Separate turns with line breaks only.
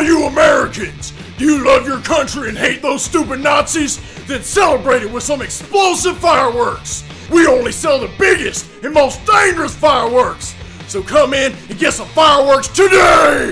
all you Americans, do you love your country and hate those stupid Nazis? Then celebrate it with some explosive fireworks. We only sell the biggest and most dangerous fireworks. So come in and get some fireworks today!